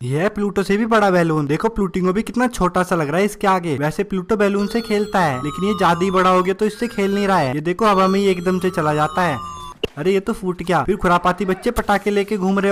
यह प्लूटो से भी बड़ा बैलून। देखो, प्लूटिंगो भी कितना छोटा सा लग रहा है इसके आगे। वैसे प्लूटो बैलून से खेलता है, लेकिन ये ज़्यादा ही बड़ा हो गया तो इससे खेल नहीं रहा है। ये देखो हवा में ही एकदम से चला जाता है। अरे, ये तो फूट गया। फिर खुरापाती बच्चे पटाखे लेके घूम रहे हो।